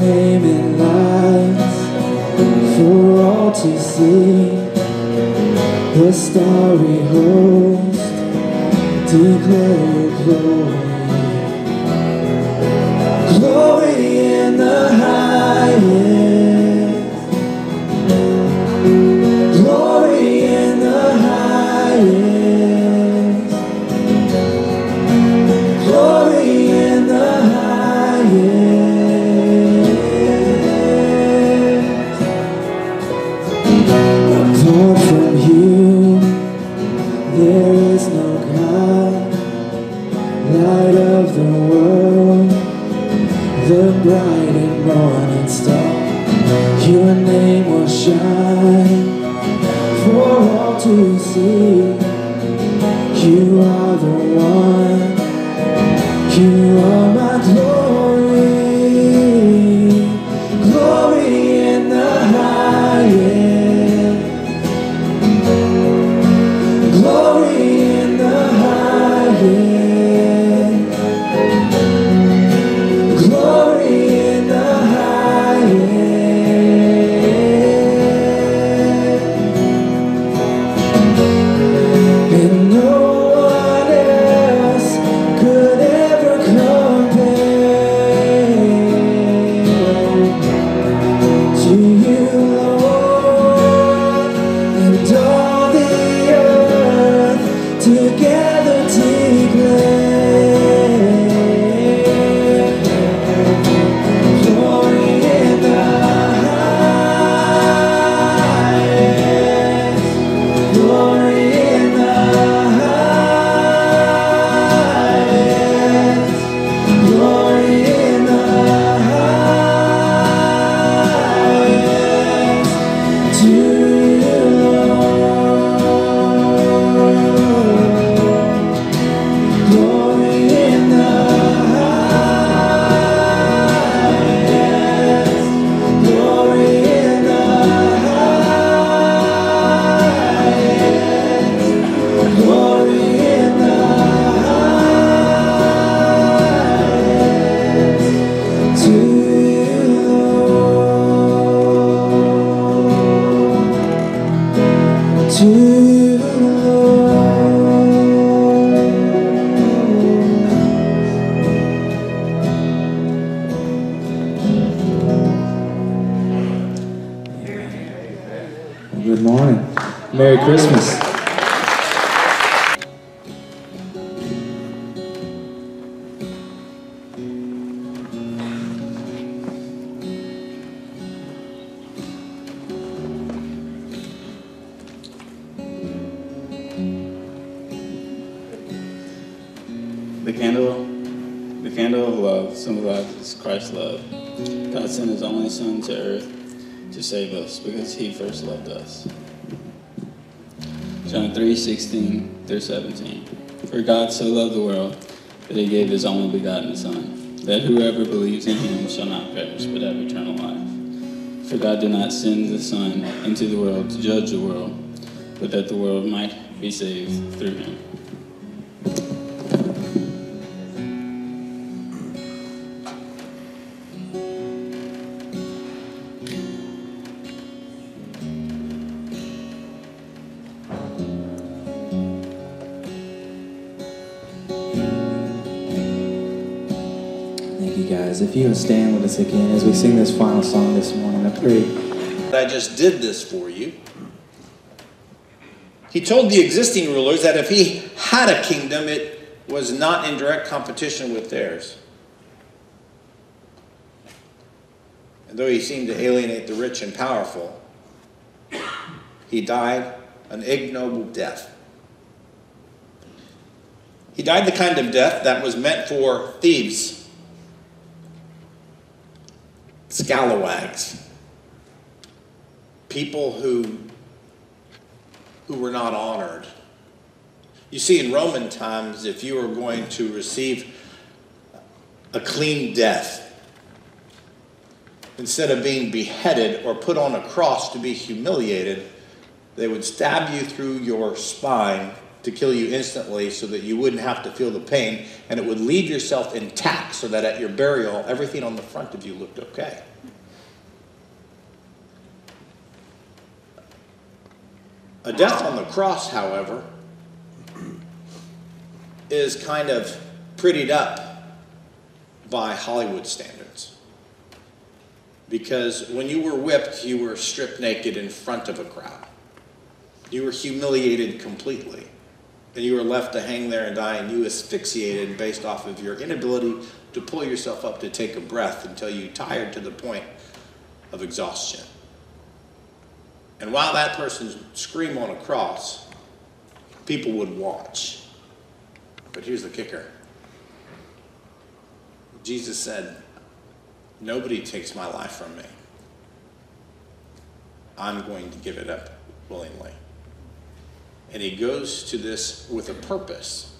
name in lights for all to see. The starry host declare glory, glory in the highest. See. Merry Christmas. John 3, 16 through 17. For God so loved the world that He gave His only begotten Son, that whoever believes in Him shall not perish but have eternal life. For God did not send the Son into the world to judge the world, but that the world might be saved through Him. If you would stand with us again as we sing this final song this morning, I pray. I just did this for you. He told the existing rulers that if he had a kingdom, it was not in direct competition with theirs. And though he seemed to alienate the rich and powerful, he died an ignoble death. He died the kind of death that was meant for thieves, scalawags, people who, who were not honored. You see, in Roman times, if you were going to receive a clean death, instead of being beheaded or put on a cross to be humiliated, they would stab you through your spine to kill you instantly so that you wouldn't have to feel the pain, and it would leave yourself intact so that at your burial, everything on the front of you looked okay. A death on the cross, however, is kind of prettied up by Hollywood standards. Because when you were whipped, you were stripped naked in front of a crowd. You were humiliated completely. And you were left to hang there and die, and you asphyxiated based off of your inability to pull yourself up to take a breath until you tired to the point of exhaustion. And while that person screamed on a cross, people would watch. But here's the kicker Jesus said, Nobody takes my life from me. I'm going to give it up willingly. And he goes to this with a purpose.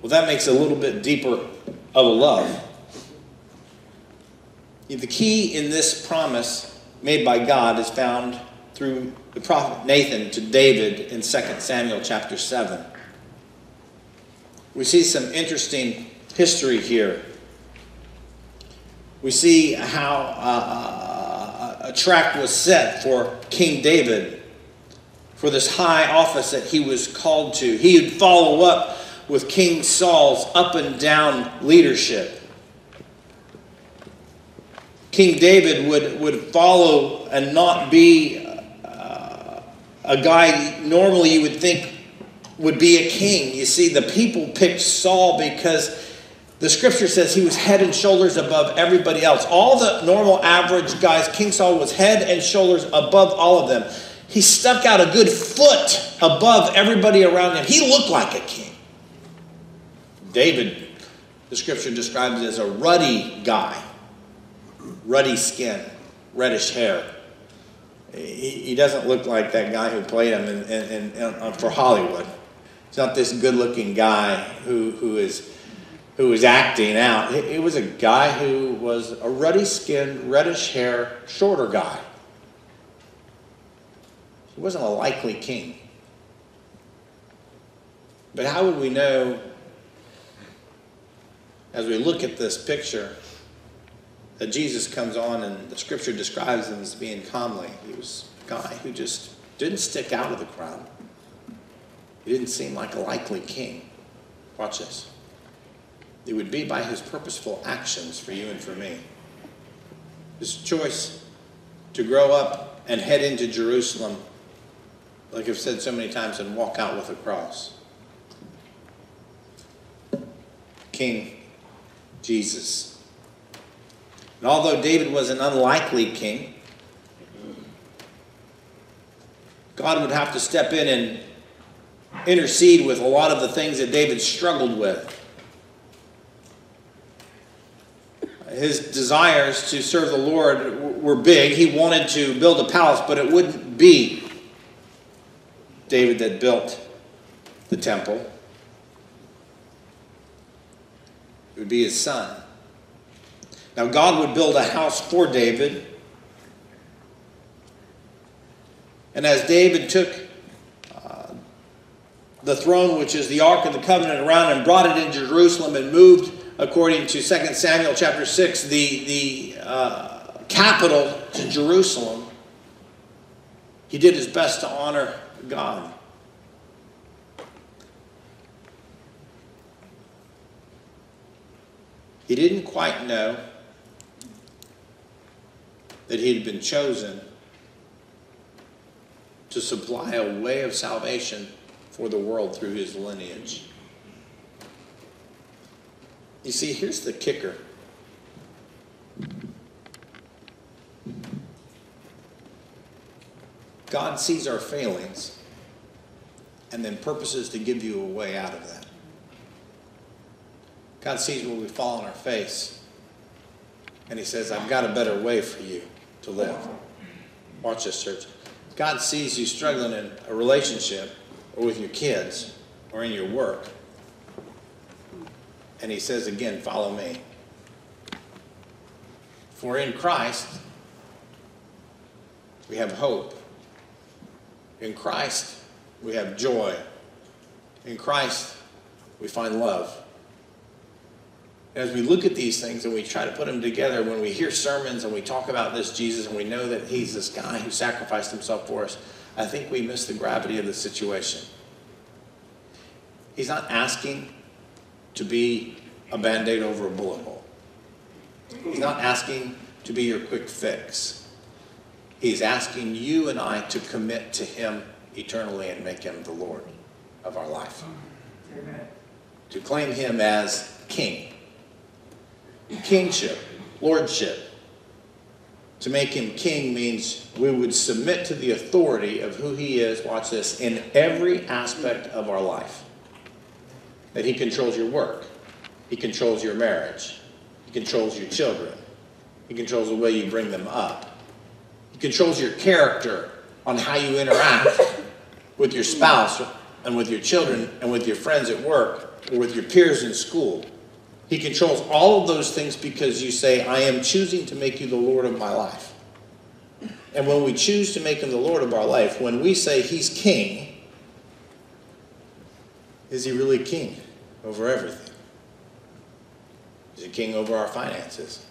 Well, that makes a little bit deeper of a love. The key in this promise made by God is found through the prophet Nathan to David in 2 Samuel chapter 7. We see some interesting history here. We see how uh, a track was set for King David for this high office that he was called to. He would follow up with King Saul's up and down leadership. King David would, would follow and not be uh, a guy normally you would think would be a king. You see, the people picked Saul because the scripture says he was head and shoulders above everybody else. All the normal average guys, King Saul was head and shoulders above all of them. He stuck out a good foot above everybody around him. He looked like a king. David, the scripture describes as a ruddy guy, ruddy skin, reddish hair he, he doesn't look like that guy who played him in, in, in, uh, for Hollywood. He's not this good-looking guy who, who is who is acting out. He, was a guy who was a ruddy-skinned, reddish hair, shorter guy. He wasn't a likely king. But how would we know, as we look at this picture, that Jesus comes on and the scripture describes him as being comely. He was a guy who just didn't stick out of the crowd. He didn't seem like a likely king. Watch this. It would be by his purposeful actions for you and for me. His choice to grow up and head into Jerusalem, like I've said so many times, and walk out with a cross. King Jesus and although David was an unlikely king, God would have to step in and intercede with a lot of the things that David struggled with. His desires to serve the Lord were big. He wanted to build a palace, but it wouldn't be David that built the temple. It would be his son. Now, God would build a house for David. And as David took uh, the throne, which is the Ark of the Covenant, around and brought it into Jerusalem and moved, according to 2 Samuel chapter 6, the, the uh, capital to Jerusalem, he did his best to honor God. He didn't quite know that he had been chosen to supply a way of salvation for the world through his lineage. You see, here's the kicker. God sees our failings and then purposes to give you a way out of that. God sees where we fall on our face and he says, I've got a better way for you to live. Watch this, church. God sees you struggling in a relationship or with your kids or in your work. And he says again, follow me. For in Christ, we have hope. In Christ, we have joy. In Christ, we find love as we look at these things and we try to put them together, when we hear sermons and we talk about this Jesus and we know that he's this guy who sacrificed himself for us, I think we miss the gravity of the situation. He's not asking to be a band aid over a bullet hole. He's not asking to be your quick fix. He's asking you and I to commit to Him eternally and make Him the Lord of our life. Amen. To claim Him as King, kingship, lordship. To make Him King means we would submit to the authority of who He is, watch this, in every aspect of our life. That He controls your work, He controls your marriage, He controls your children, He controls the way you bring them up controls your character on how you interact with your spouse and with your children and with your friends at work or with your peers in school. He controls all of those things because you say, I am choosing to make you the Lord of my life. And when we choose to make him the Lord of our life, when we say he's king, is he really king over everything? Is he king over our finances?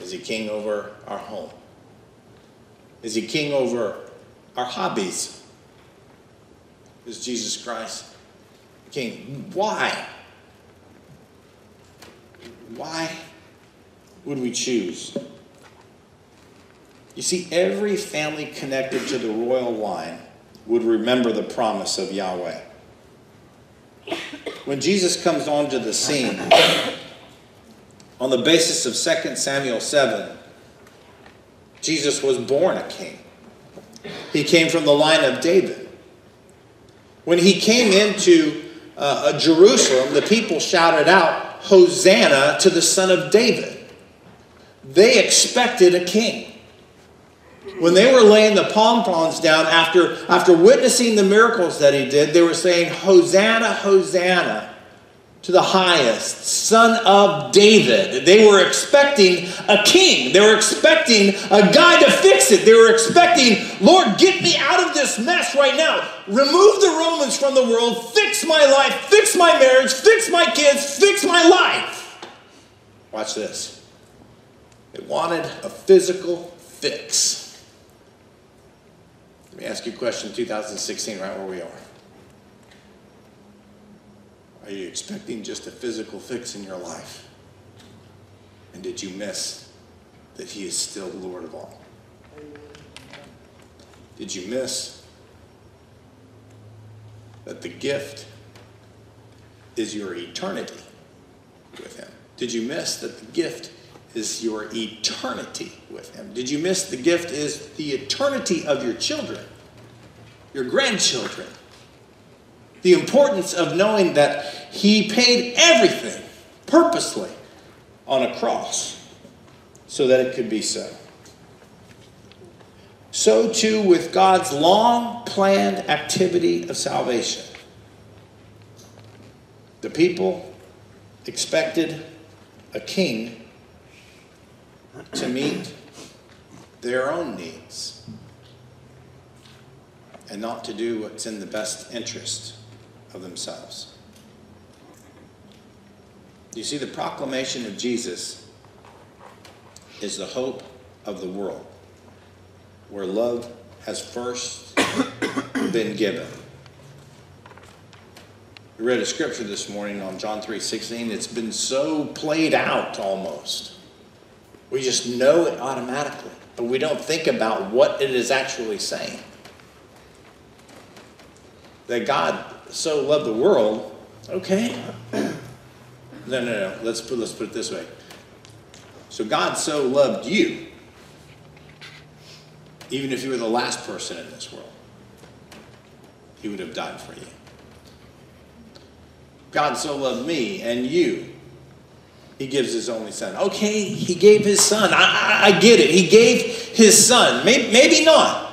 Is he king over our home? Is he king over our hobbies? Is Jesus Christ king? Why? Why would we choose? You see, every family connected to the royal line would remember the promise of Yahweh. When Jesus comes onto the scene, on the basis of 2 Samuel 7, Jesus was born a king. He came from the line of David. When he came into uh, Jerusalem, the people shouted out, Hosanna to the Son of David. They expected a king. When they were laying the palm fronds down after, after witnessing the miracles that he did, they were saying, Hosanna, Hosanna to the highest, son of David. They were expecting a king. They were expecting a guy to fix it. They were expecting, Lord, get me out of this mess right now. Remove the Romans from the world. Fix my life. Fix my marriage. Fix my kids. Fix my life. Watch this. They wanted a physical fix. Let me ask you a question 2016, right where we are. Are you expecting just a physical fix in your life? And did you miss that He is still the Lord of all? Did you miss that the gift is your eternity with Him? Did you miss that the gift is your eternity with Him? Did you miss the gift is the eternity of your children, your grandchildren? The importance of knowing that He paid everything purposely on a cross so that it could be so. So too with God's long planned activity of salvation. The people expected a king to meet their own needs and not to do what's in the best interest of themselves. You see, the proclamation of Jesus is the hope of the world, where love has first been given. We read a scripture this morning on John 3:16. It's been so played out almost. We just know it automatically, but we don't think about what it is actually saying. That God so loved the world, okay. No, no, no. Let's put, let's put it this way. So God so loved you, even if you were the last person in this world, he would have died for you. God so loved me and you, he gives his only son. Okay, he gave his son. I, I, I get it. He gave his son. Maybe, maybe not.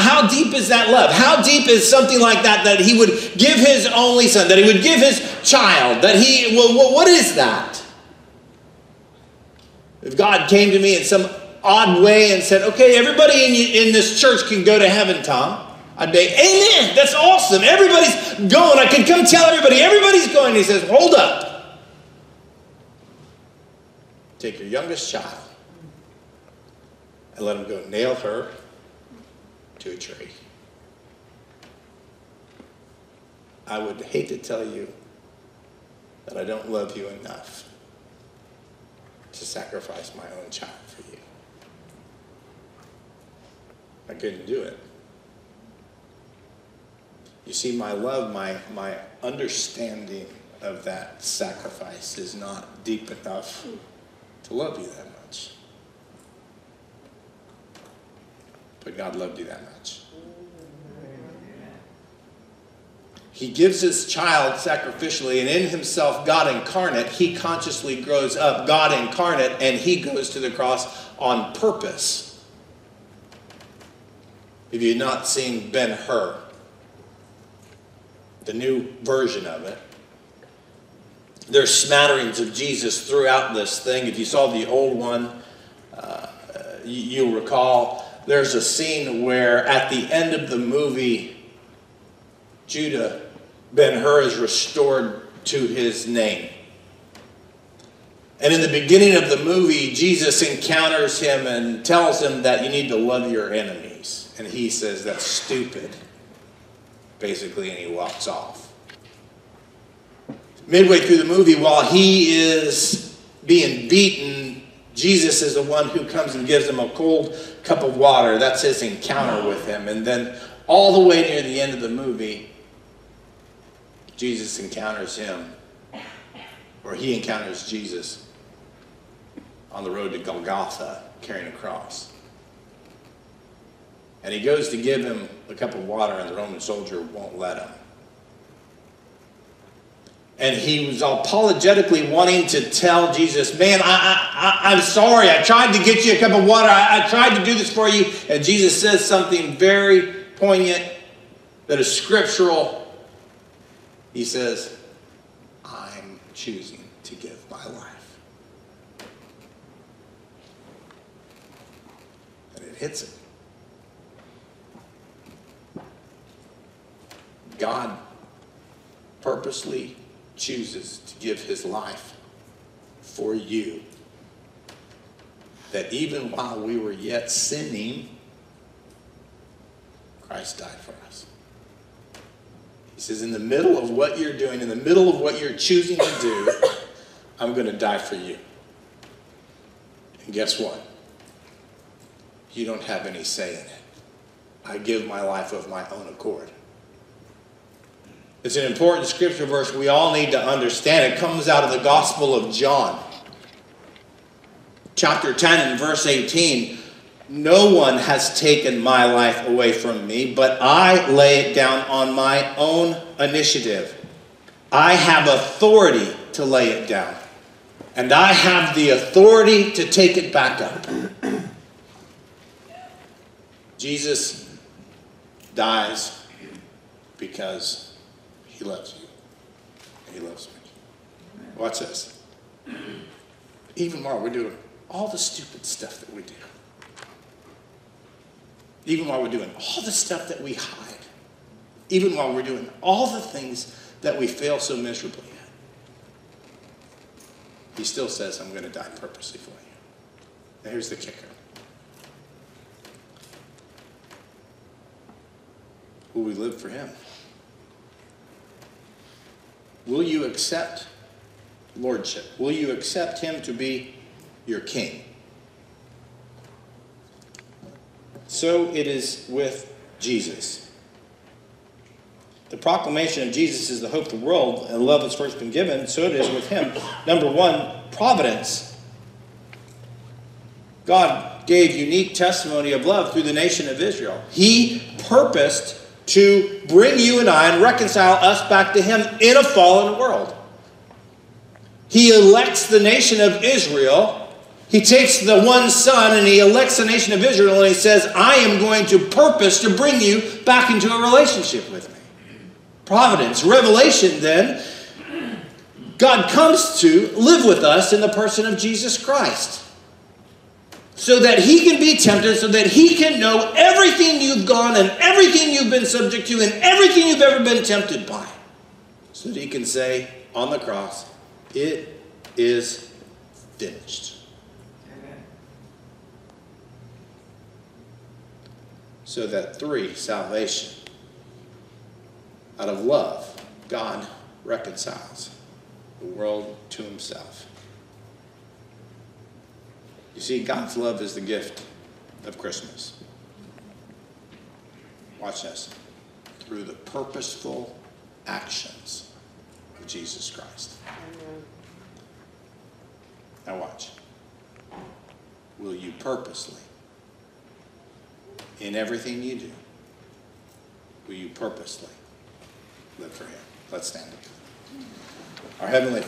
How, deep is that love? How deep is something like that that he would give his only son, that he would give his child, that he, well, what is that? If God came to me in some odd way and said, okay, everybody in, in this church can go to heaven, Tom. I'd be, amen, that's awesome. Everybody's going. I can come tell everybody, everybody's going. He says, hold up. Take your youngest child and let him go nail her to a tree. I would hate to tell you that I don't love you enough to sacrifice my own child for you. I couldn't do it. You see, my love, my, my understanding of that sacrifice is not deep enough to love you that much. But God loved you that much. He gives his child sacrificially, and in himself, God incarnate, he consciously grows up, God incarnate, and he goes to the cross on purpose. If you've not seen Ben Hur, the new version of it, there's smatterings of Jesus throughout this thing. If you saw the old one, uh, you'll recall there's a scene where at the end of the movie, Judah Ben Hur is restored to his name. And in the beginning of the movie, Jesus encounters him and tells him that you need to love your enemies. And he says, That's stupid, basically, and he walks off. Midway through the movie, while he is being beaten, Jesus is the one who comes and gives him a cold cup of water. That's his encounter with him. And then, all the way near the end of the movie, Jesus encounters him, or he encounters Jesus on the road to Golgotha carrying a cross. And he goes to give him a cup of water, and the Roman soldier won't let him. And he was apologetically wanting to tell Jesus, Man, I, I, I'm sorry. I tried to get you a cup of water. I, I tried to do this for you. And Jesus says something very poignant that is scriptural he says, I'm choosing to give my life. And it hits him. God purposely chooses to give his life for you. That even while we were yet sinning, Christ died for us. He says, in the middle of what you're doing, in the middle of what you're choosing to do, I'm going to die for you. And guess what? You don't have any say in it. I give my life of my own accord. It's an important scripture verse we all need to understand. It comes out of the Gospel of John, chapter 10 and verse 18. No one has taken my life away from me, but I lay it down on my own initiative. I have authority to lay it down, and I have the authority to take it back up. Jesus dies because he loves you, and he loves me. Watch this. Even while we're doing all the stupid stuff that we do, even while we're doing all the stuff that we hide, even while we're doing all the things that we fail so miserably at, he still says, I'm going to die purposely for you. Now, here's the kicker. Will we live for him? Will you accept lordship? Will you accept him to be your king? So it is with Jesus. The proclamation of Jesus is the hope of the world, and love has first been given, so it is with him. Number one, providence. God gave unique testimony of love through the nation of Israel. He purposed to bring you and I and reconcile us back to him in a fallen world. He elects the nation of Israel he takes the one son and he elects the nation of Israel and he says, I am going to purpose to bring you back into a relationship with me. Providence. Revelation, then, God comes to live with us in the person of Jesus Christ. So that he can be tempted, so that he can know everything you've gone and everything you've been subject to and everything you've ever been tempted by. So that he can say on the cross, It is finished. Amen. So that three, salvation. Out of love, God reconciles the world to himself. You see, God's love is the gift of Christmas. Watch this. Through the purposeful actions of Jesus Christ. Now watch. Will you purposely, in everything you do, will you purposely live for Him? Let's stand up. Our Heavenly